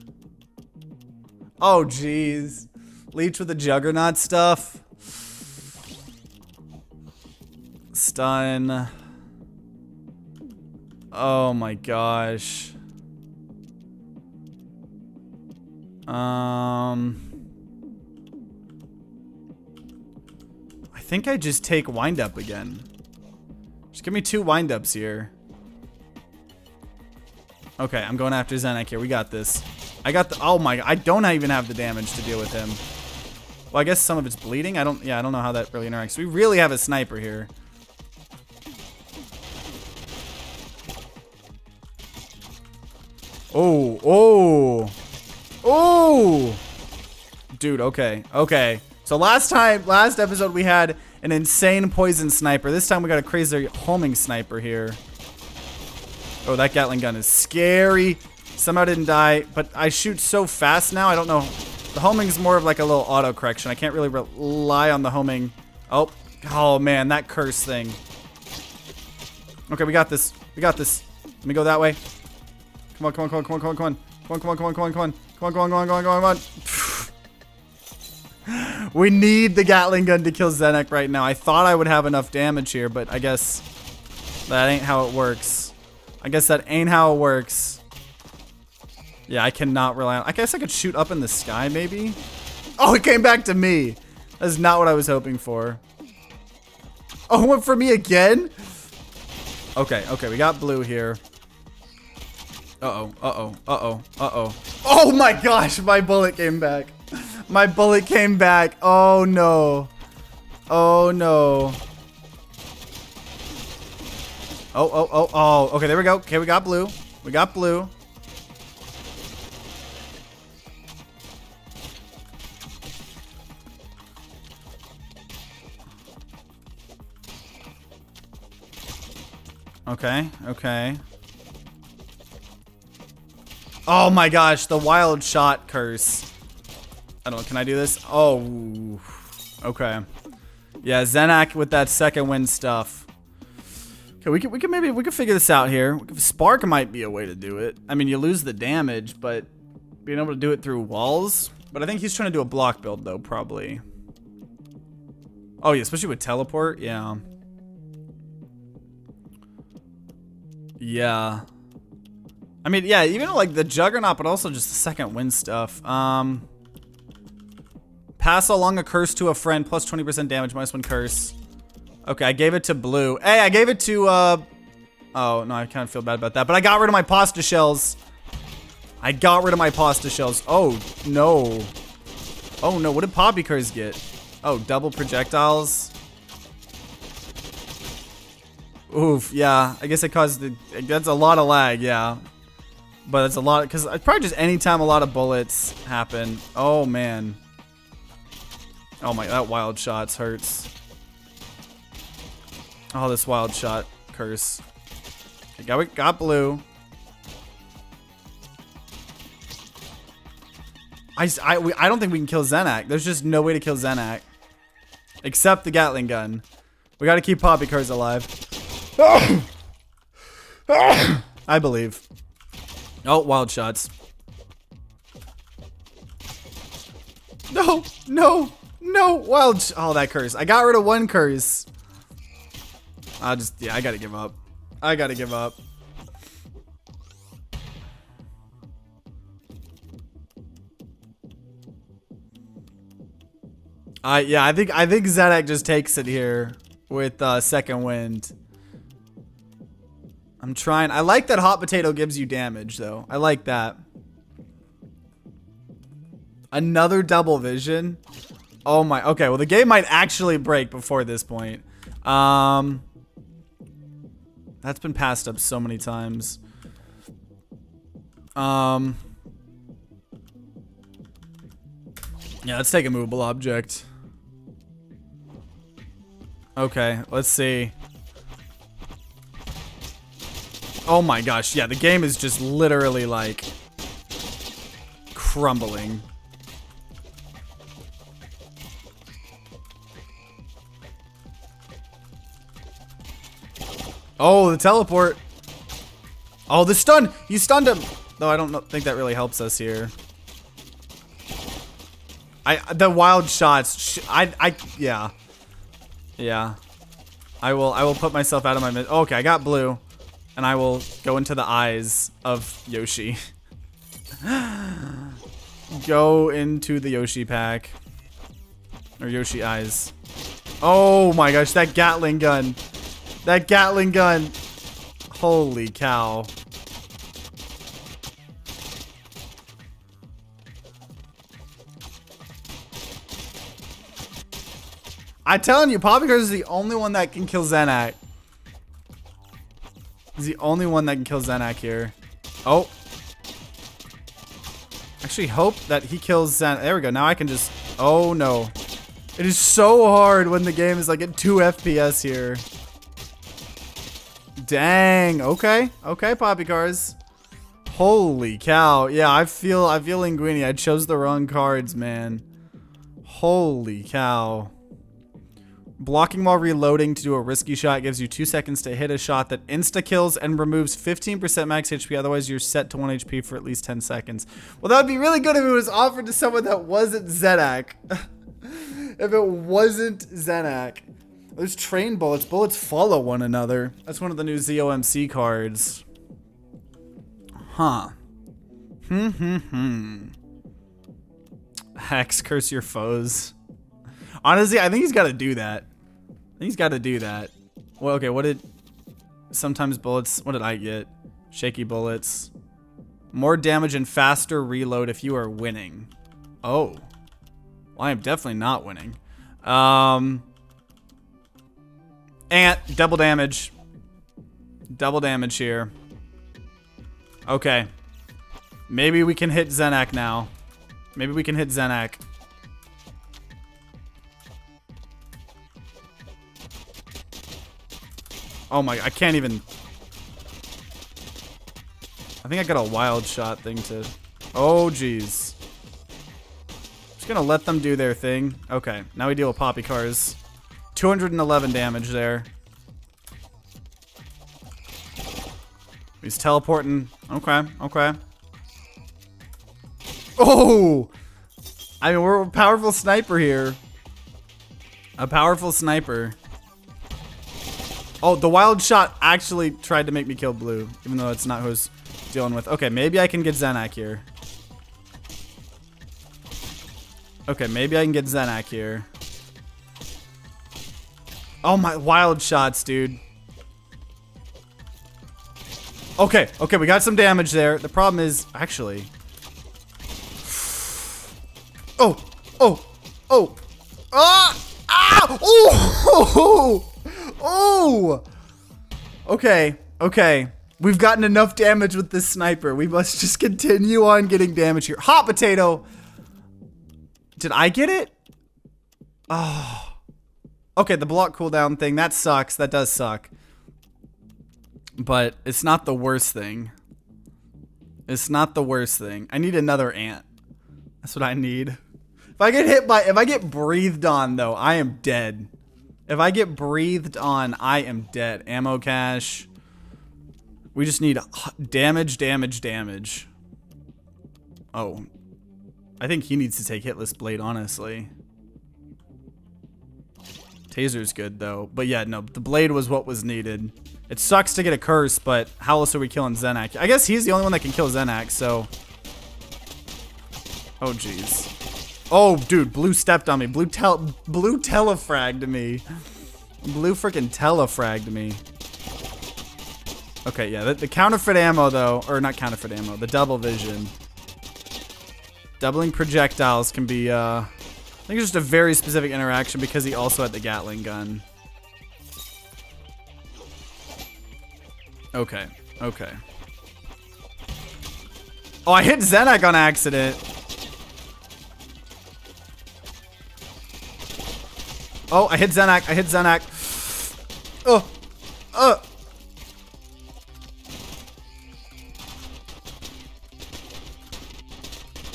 Oh jeez. Leech with the Juggernaut stuff. Stun. Oh my gosh. Um... I think I just take wind up again. Give me two windups here. Okay, I'm going after Zenak here. We got this. I got the- oh my- I don't even have the damage to deal with him. Well, I guess some of it's bleeding. I don't- yeah, I don't know how that really interacts. We really have a sniper here. Oh, oh, oh! Dude, okay, okay. So last time, last episode we had an insane poison sniper. This time we got a crazy homing sniper here. Oh, that Gatling gun is scary. Somehow didn't die, but I shoot so fast now, I don't know. The homing is more of like a little auto correction. I can't really rely on the homing. Oh, oh man, that curse thing. Okay, we got this. We got this. Let me go that way. Come on, come on, come on, come on, come on, come on. Come on, come on, come on, come on, come on. Come on, come on, come on, come on, come on, come on. We need the Gatling gun to kill Zenak right now. I thought I would have enough damage here, but I guess that ain't how it works. I guess that ain't how it works. Yeah, I cannot rely on... I guess I could shoot up in the sky, maybe? Oh, it came back to me. That's not what I was hoping for. Oh, it went for me again? Okay, okay, we got blue here. Uh-oh, uh-oh, uh-oh, uh-oh. Oh my gosh, my bullet came back. My bullet came back. Oh no. Oh no. Oh, oh, oh, oh. Okay, there we go. Okay, we got blue. We got blue. Okay, okay. Oh my gosh, the wild shot curse. I don't can I do this? Oh, okay. Yeah, Zenak with that second wind stuff. Okay, we can, we can maybe, we can figure this out here. Spark might be a way to do it. I mean, you lose the damage, but being able to do it through walls. But I think he's trying to do a block build though, probably. Oh yeah, especially with teleport, yeah. Yeah. I mean, yeah, even like the Juggernaut, but also just the second wind stuff. Um, Pass along a curse to a friend, plus 20% damage, minus one curse. Okay, I gave it to blue. Hey, I gave it to, uh... Oh, no, I kind of feel bad about that. But I got rid of my pasta shells. I got rid of my pasta shells. Oh, no. Oh, no. What did Poppy Cars get? Oh, double projectiles. Oof, yeah. I guess it caused the... That's a lot of lag, yeah. But it's a lot, because probably just any time a lot of bullets happen. Oh, man. Oh my, that wild shots hurts. Oh, this wild shot curse. Okay, got, got blue. I, I, we, I don't think we can kill Zenak. There's just no way to kill Zenak. Except the Gatling gun. We gotta keep Poppy Cars alive. I believe. Oh, wild shots. No, no, no, wild. oh, that curse. I got rid of one curse. I just, yeah, I gotta give up. I gotta give up. I yeah, I think I think Zenak just takes it here with uh, second wind. I'm trying. I like that hot potato gives you damage though. I like that. Another double vision. Oh my. Okay, well the game might actually break before this point. Um That's been passed up so many times. Um Yeah, let's take a movable object. Okay, let's see. Oh my gosh, yeah, the game is just literally like crumbling. Oh, the teleport. Oh, the stun! You stunned him! Though I don't think that really helps us here. I the wild shots. I I yeah. Yeah. I will I will put myself out of my oh, okay, I got blue. And I will go into the eyes of Yoshi. go into the Yoshi pack. Or Yoshi eyes. Oh my gosh, that Gatling gun. That Gatling gun. Holy cow. I'm telling you, Poppycars is the only one that can kill Zenak. He's the only one that can kill Zenak here. Oh. Actually hope that he kills Zen. There we go. Now I can just... Oh, no. It is so hard when the game is like at 2 FPS here. Dang. Okay. Okay, Poppy Cars. Holy cow. Yeah, I feel I feel Linguini. I chose the wrong cards, man. Holy cow. Blocking while reloading to do a risky shot gives you 2 seconds to hit a shot that insta-kills and removes 15% max HP, otherwise you're set to 1 HP for at least 10 seconds. Well, that would be really good if it was offered to someone that wasn't Zenak. if it wasn't Zenak. There's train bullets. Bullets follow one another. That's one of the new ZOMC cards. Huh. Hmm, hmm, hmm. Hex, curse your foes. Honestly, I think he's got to do that. I think he's got to do that. Well, okay, what did... Sometimes bullets... What did I get? Shaky bullets. More damage and faster reload if you are winning. Oh. Well, I am definitely not winning. Um... Ant, double damage. Double damage here. Okay. Maybe we can hit Zenak now. Maybe we can hit Zenak. Oh my, I can't even... I think I got a wild shot thing to... Oh, jeez. Just gonna let them do their thing. Okay, now we deal with Poppy Cars. 211 damage there. He's teleporting. Okay, okay. Oh! I mean, we're a powerful sniper here. A powerful sniper. Oh, the wild shot actually tried to make me kill blue, even though it's not who's dealing with. Okay, maybe I can get Zenak here. Okay, maybe I can get Zenak here. Oh my, wild shots, dude. Okay, okay, we got some damage there. The problem is, actually... Oh, oh, oh, ah, ah, oh, oh, oh. Okay, okay. We've gotten enough damage with this sniper. We must just continue on getting damage here. Hot potato. Did I get it? Oh. Okay, the block cooldown thing. That sucks. That does suck. But it's not the worst thing. It's not the worst thing. I need another ant. That's what I need. If I get hit by, if I get breathed on though, I am dead. If I get breathed on, I am dead. Ammo cache. We just need damage, damage, damage. Oh. I think he needs to take Hitless Blade, honestly. Taser's good, though. But yeah, no, the Blade was what was needed. It sucks to get a curse, but how else are we killing Zenak? I guess he's the only one that can kill Zenak, so... Oh, jeez. Oh, dude, blue stepped on me. Blue tel blue telefragged me. Blue freaking telefragged me. Okay, yeah, the, the, counterfeit ammo though, or not counterfeit ammo, the double vision. Doubling projectiles can be, uh, think it's just a very specific interaction because he also had the Gatling gun. Okay, okay. Oh, I hit Zenak on accident. Oh, I hit Zenak. I hit Zenak. Oh. Oh.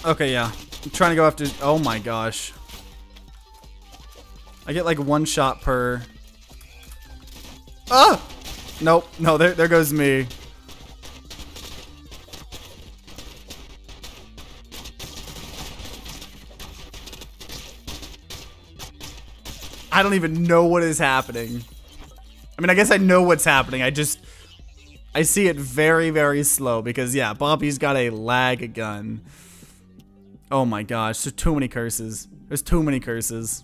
Okay, yeah. I'm trying to go after... Oh my gosh. I get like one shot per... Ah! Nope. No, there, there goes me. I don't even know what is happening. I mean, I guess I know what's happening. I just... I see it very, very slow because, yeah, Bobby's got a lag gun. Oh my gosh, there's too many curses. There's too many curses.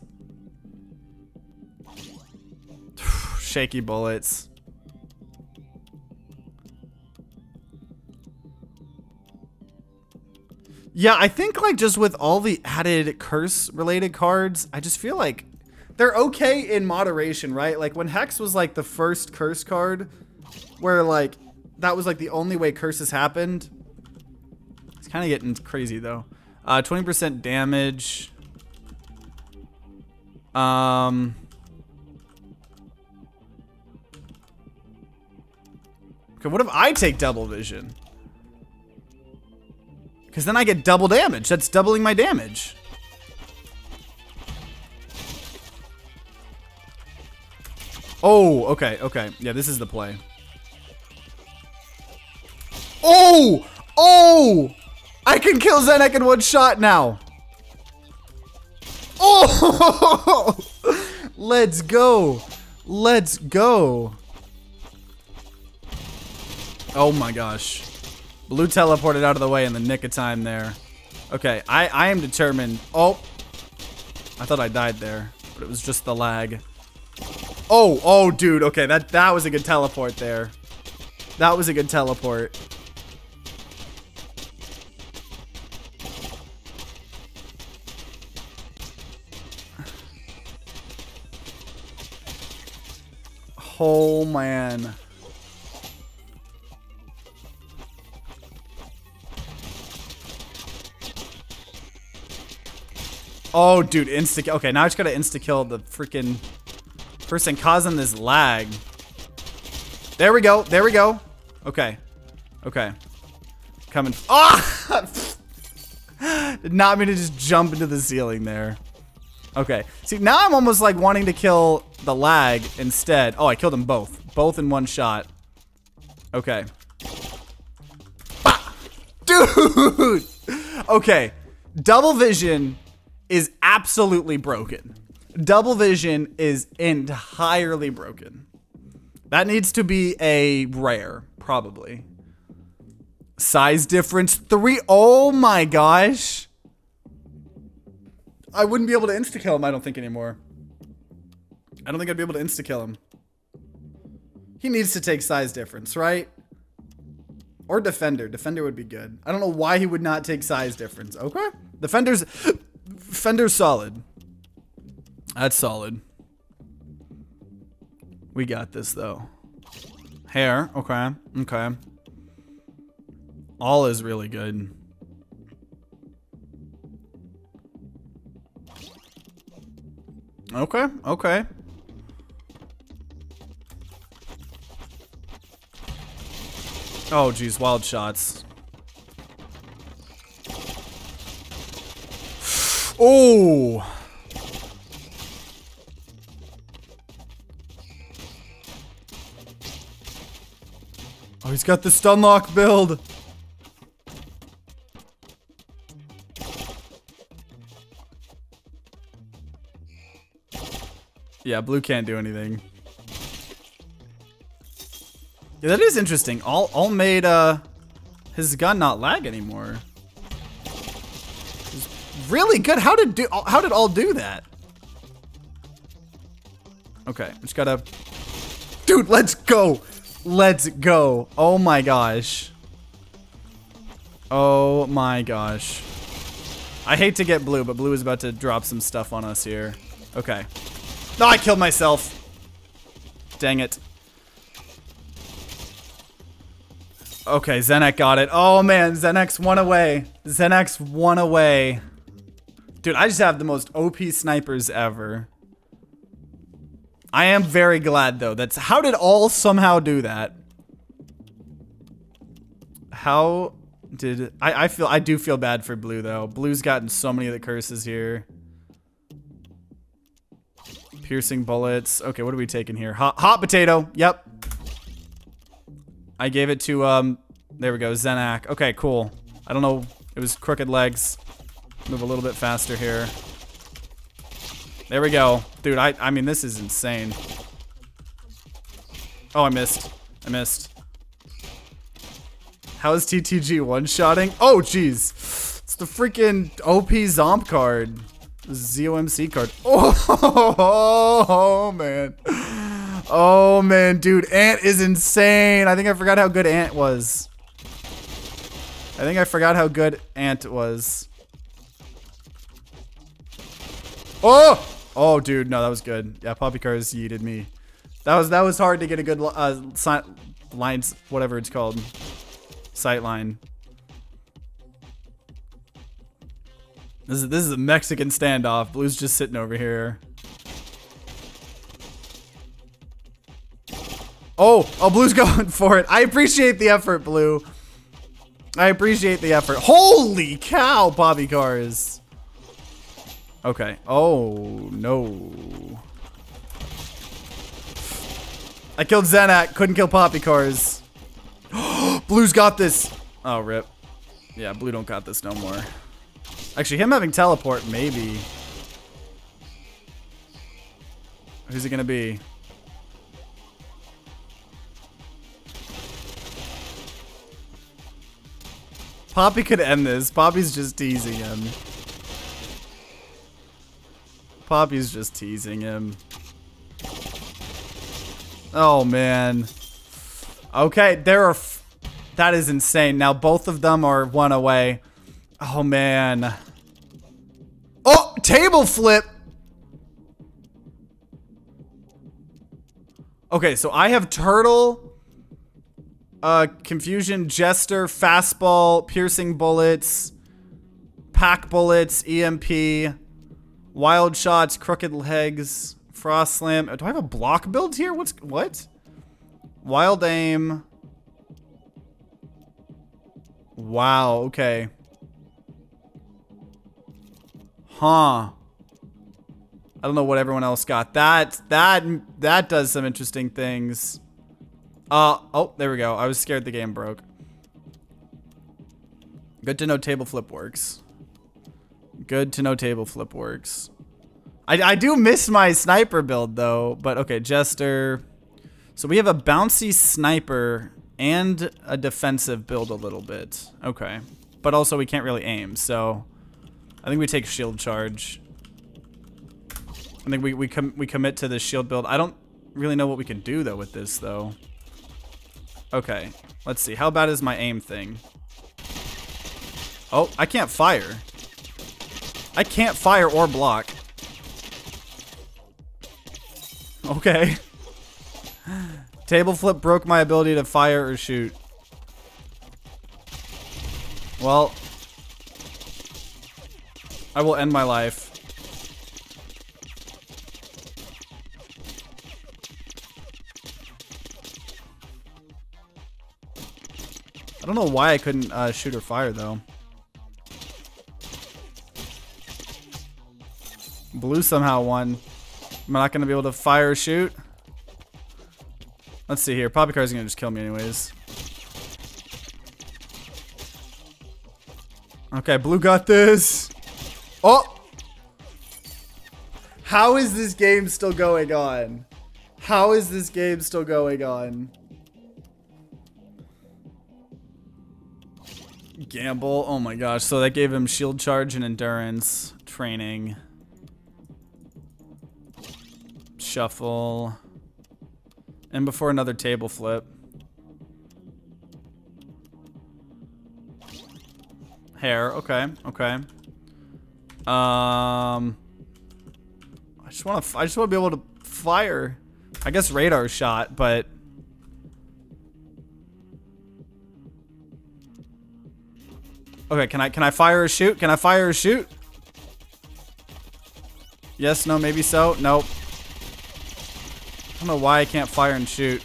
Shaky bullets. Yeah, I think like just with all the added curse related cards, I just feel like they're okay in moderation, right? Like when Hex was like the first curse card, where like that was like the only way curses happened. It's kind of getting crazy though. 20% uh, damage. Um. Okay, what if I take double vision? Because then I get double damage. That's doubling my damage. Oh, okay, okay. Yeah, this is the play. Oh! Oh! I can kill Zenak in one shot now. Oh! Let's go. Let's go. Oh my gosh. Blue teleported out of the way in the nick of time there. Okay, I, I am determined. Oh! I thought I died there, but it was just the lag. Oh, oh, dude. Okay, that, that was a good teleport there. That was a good teleport. Oh, man. Oh, dude, insta- -kill. Okay, now I just gotta insta-kill the freaking person causing this lag. There we go. There we go. Okay. Okay. Coming. Ah! Oh! Did not mean to just jump into the ceiling there. Okay. See, now I'm almost like wanting to kill the lag instead. Oh, I killed them both. Both in one shot. Okay. Bah! Dude! Okay. Double vision is absolutely broken. Double vision is entirely broken. That needs to be a rare, probably. Size difference three. Oh my gosh. I wouldn't be able to insta kill him, I don't think, anymore. I don't think I'd be able to insta kill him. He needs to take size difference, right? Or defender. Defender would be good. I don't know why he would not take size difference. Okay. Defender's Defender's solid. That's solid. We got this though. Hair, okay, okay. All is really good. Okay, okay. Oh, geez, wild shots. Oh! Oh, he's got the stun lock build. Yeah, blue can't do anything. Yeah, that is interesting. All all made uh his gun not lag anymore. Really good. How did do how did all do that? Okay, just gotta Dude, let's go. Let's go. Oh my gosh. Oh my gosh. I hate to get blue, but blue is about to drop some stuff on us here. Okay. No, I killed myself. Dang it. Okay, Zenak got it. Oh man, Zenak's one away. Zenak's one away. Dude, I just have the most OP snipers ever. I am very glad though. That's how did all somehow do that? How did I I feel I do feel bad for blue though. Blue's gotten so many of the curses here. Piercing bullets. Okay, what are we taking here? Hot, hot potato. Yep. I gave it to, um, there we go, Zenak. Okay, cool. I don't know. It was crooked legs. Move a little bit faster here. There we go. Dude, I, I mean, this is insane. Oh, I missed. I missed. How is TTG one-shotting? Oh, jeez. It's the freaking OP Zomp card. ZOMC card. Oh, oh, man. Oh, man, dude. Ant is insane. I think I forgot how good Ant was. I think I forgot how good Ant was. Oh! Oh, dude. No, that was good. Yeah, Poppy Cars yeeted me. That was that was hard to get a good uh, sight lines, whatever it's called, sight line. This is this is a Mexican standoff. Blue's just sitting over here. Oh, oh, Blue's going for it. I appreciate the effort, Blue. I appreciate the effort. Holy cow, Poppy Cars. Okay. Oh, no. I killed Zenak. Couldn't kill Poppy Cars. Blue's got this. Oh, rip. Yeah, Blue don't got this no more. Actually, him having teleport, maybe. Who's it gonna be? Poppy could end this. Poppy's just teasing him. Poppy's just teasing him. Oh, man. Okay, there are... that is insane. Now, both of them are one away. Oh, man. Oh, table flip. Okay, so I have Turtle, uh, Confusion, Jester, Fastball, Piercing Bullets, Pack Bullets, EMP, Wild Shots, Crooked Legs, Frost Slam. Do I have a block build here? What's, what? Wild Aim. Wow, okay. Huh. I don't know what everyone else got. That, that, that does some interesting things. Uh, oh, there we go. I was scared the game broke. Good to know table flip works. Good to know table flip works. I, I do miss my sniper build though, but okay, Jester. So we have a bouncy sniper and a defensive build a little bit. Okay. But also we can't really aim, so I think we take shield charge. I think we we com we commit to the shield build. I don't really know what we can do though with this though. Okay, let's see. How bad is my aim thing? Oh, I can't fire. I can't fire or block. Okay. Table flip broke my ability to fire or shoot. Well, I will end my life. I don't know why I couldn't uh, shoot or fire though. Blue somehow won. Am I not going to be able to fire shoot? Let's see here. Poppy Card's going to just kill me anyways. Okay, blue got this. Oh! How is this game still going on? How is this game still going on? Gamble. Oh my gosh. So that gave him shield charge and endurance training. Shuffle. And before another table flip. Hair. Okay. Okay. Um. I just want to. I just want to be able to fire. I guess radar shot, but. Okay, can I can I fire a shoot? Can I fire a shoot? Yes, no, maybe so. Nope. I don't know why I can't fire and shoot.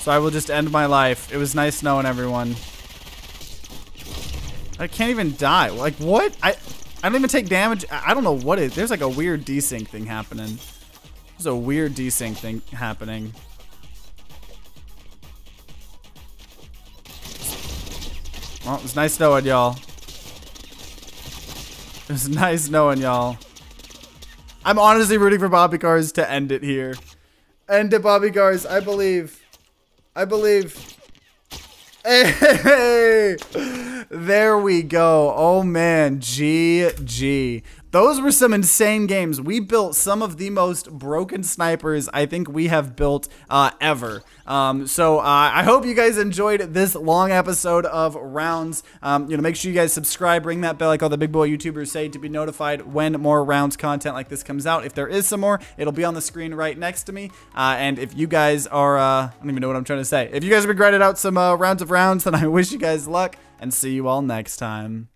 So I will just end my life. It was nice knowing everyone. I can't even die. Like, what? I I don't even take damage. I don't know what it is. There's like a weird desync thing happening. There's a weird desync thing happening. Well, it's nice knowing y'all. It was nice knowing y'all. I'm honestly rooting for Poppy Cars to end it here. End it, Poppy Cars. I believe. I believe. Hey, there we go. Oh man, GG. Those were some insane games. We built some of the most broken snipers I think we have built uh, ever. Um, so uh, I hope you guys enjoyed this long episode of rounds. Um, you know, make sure you guys subscribe, ring that bell like all the big boy YouTubers say to be notified when more rounds content like this comes out. If there is some more, it'll be on the screen right next to me. Uh, and if you guys are, uh, I don't even know what I'm trying to say. If you guys regretted out some uh, rounds of rounds, then I wish you guys luck and see you all next time.